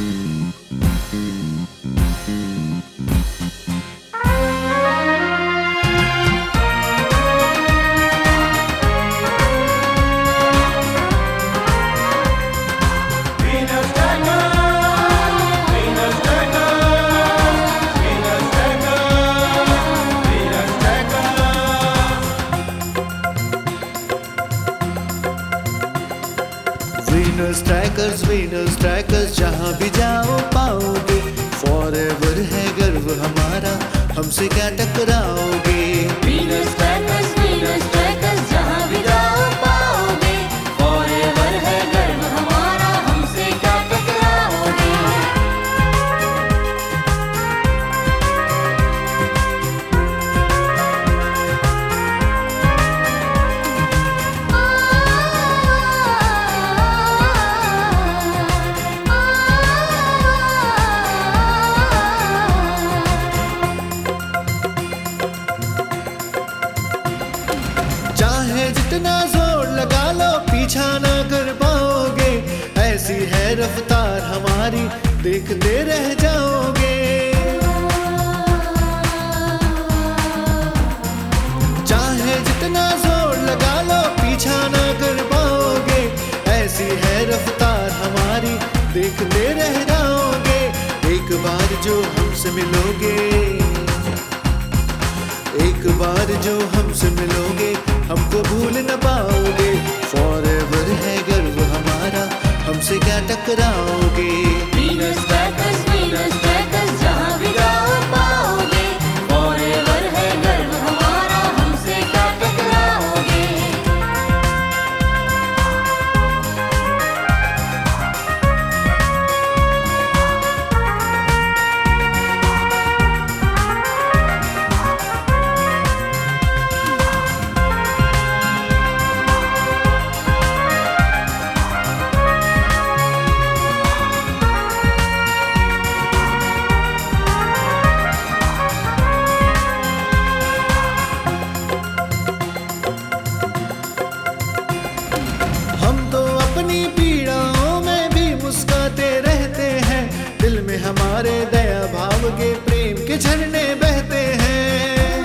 Mm-hmm. Venus trackers Venus trackers जहाँ भी जाओ पाओगे। फॉर है गर्व हमारा, हमसे क्या टकराओगे। जितना ज़ोर लगा लो, पीछा ना कर पाओगे। ऐसी है रफ्तार हमारी देखते रह जाओगे। एक बार जो हमसे मिलोगे, एक बार जो हमसे मिलोगे, हमको भूल न पाओगे। फॉर एवर है गर्व हमारा, हमसे क्या टकराओगे झरने बहते हैं।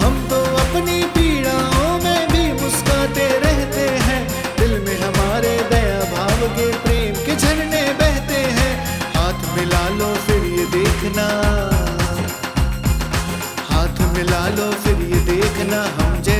हम तो अपनी पीड़ाओं में भी मुस्काते रहते हैं। दिल में हमारे दया भाव के प्रेम के झरने बहते हैं। हाथ मिला लो फिर ये देखना। हाथ मिला लो फिर ये देखना। हम जैसे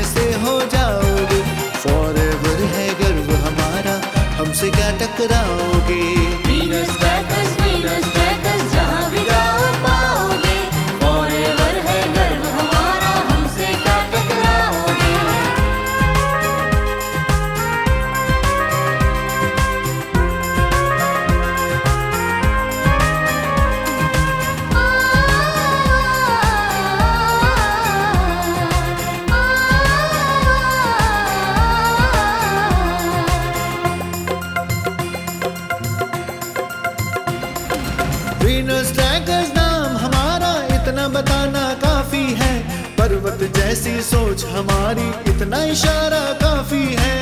वीनस ट्रैकर्स नाम हमारा इतना बताना काफ़ी है। पर्वत जैसी सोच हमारी इतना इशारा काफ़ी है।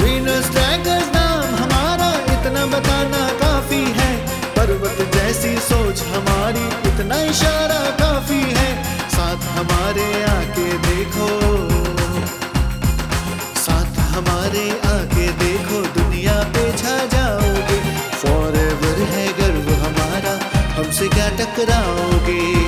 वीनस ट्रैकर्स नाम हमारा इतना बताना काफ़ी है। पर्वत जैसी सोच हमारी इतना इशारा काफ़ी है। साथ हमारे आके देखो। साथ हमारे क्या टकराओगे।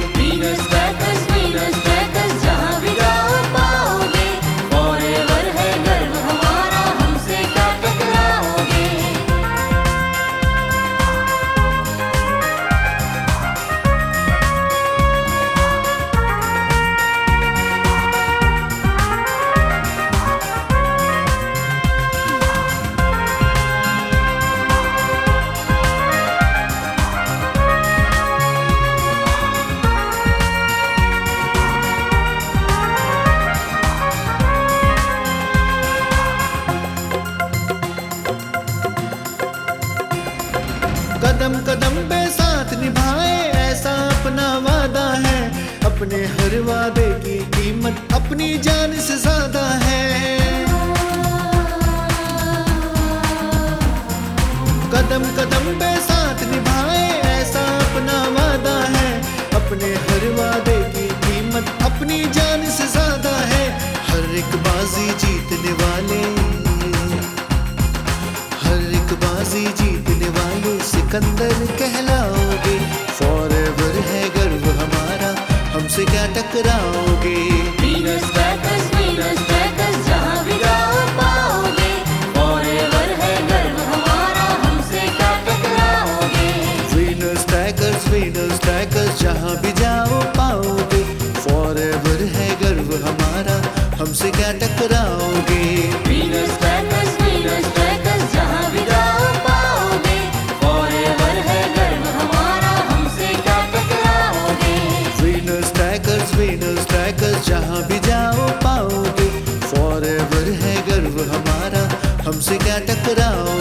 अपना हर वादे की कीमत अपनी जान से ज़्यादा है। कदम कदम पे साथ निभाए, ऐसा अपना वादा है। अपने हर वादे की कीमत अपनी जान से ज़्यादा है। हर एक बाजी जीतने वाले, हर एक बाजी जीतने वाले सिकंदर कहलाओगे हमसे पाओगे फॉरएवर